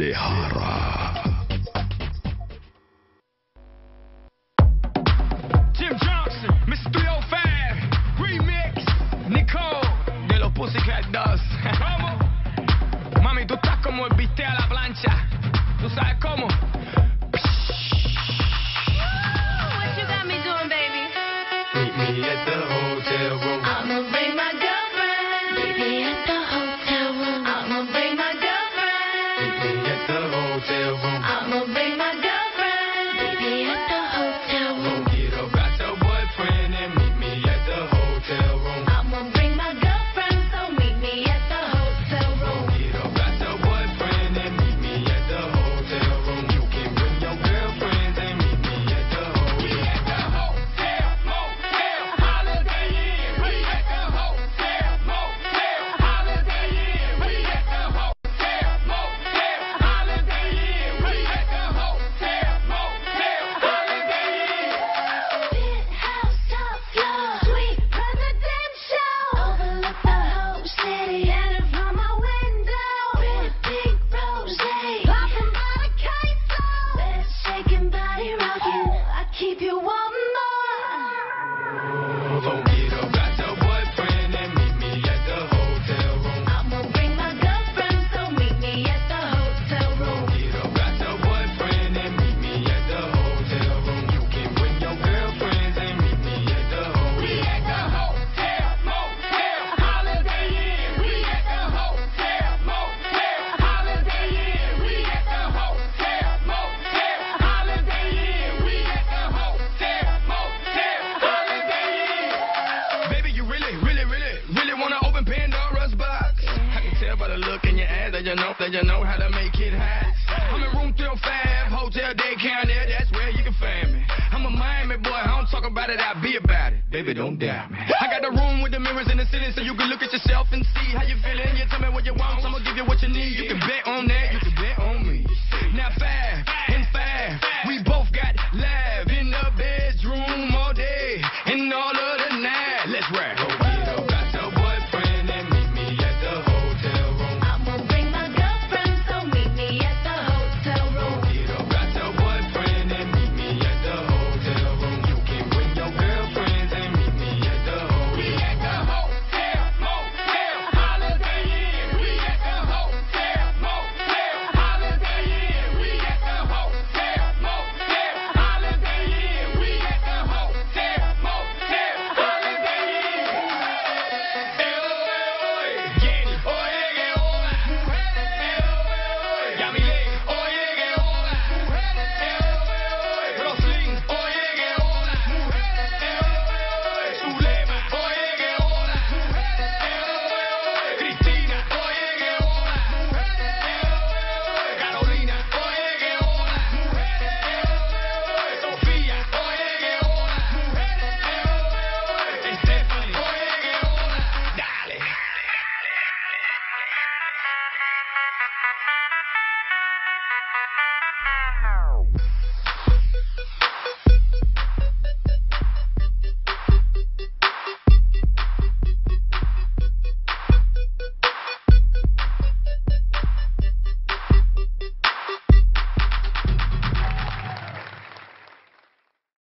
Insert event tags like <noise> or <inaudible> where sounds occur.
Jim Jonsin, Mr. 305, remix, Nicole, de los Pussycat Dolls. <laughs> ¿Cómo? Mami, tú estás como el a la plancha. ¿Tú sabes cómo? What you got me doing, baby? Meet me at the hotel room. I'm the hotel room. I'ma bring my girlfriend. Baby, keep you warm. that you know, that you know how to make it hot. I'm in room 305, hotel Dade County, that's where you can find me. I'm a Miami boy, I don't talk about it, I be about it. Baby, don't doubt me. I got the room with the mirrors in the ceiling so you can look at yourself and see how you feeling. You tell me what you want, so I'ma give you what you need. You can bet on